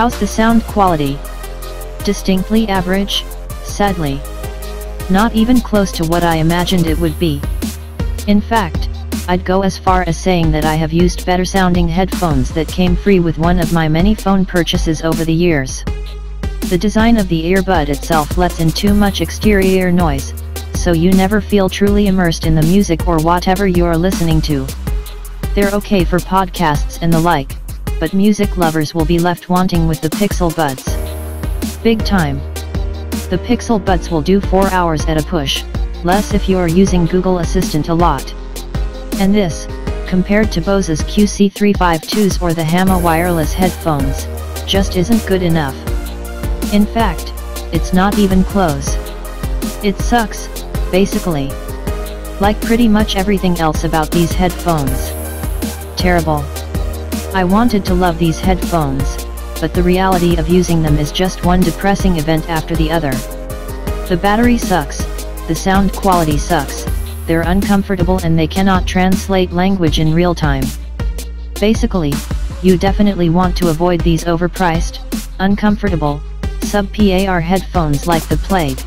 How's the sound quality? Distinctly average, sadly. Not even close to what I imagined it would be. In fact, I'd go as far as saying that I have used better sounding headphones that came free with one of my many phone purchases over the years. The design of the earbud itself lets in too much exterior noise, so you never feel truly immersed in the music or whatever you're listening to. They're okay for podcasts and the like, but music lovers will be left wanting with the Pixel Buds. Big time. The Pixel Buds will do 4 hours at a push, less if you're using Google Assistant a lot. And this, compared to Bose's QC35 IIs or the Hama wireless headphones, just isn't good enough. In fact, it's not even close. It sucks, basically. Like pretty much everything else about these headphones. Terrible. I wanted to love these headphones, but the reality of using them is just one depressing event after the other. The battery sucks, the sound quality sucks, they're uncomfortable and they cannot translate language in real time. Basically, you definitely want to avoid these overpriced, uncomfortable, sub-PAR headphones like the Plague.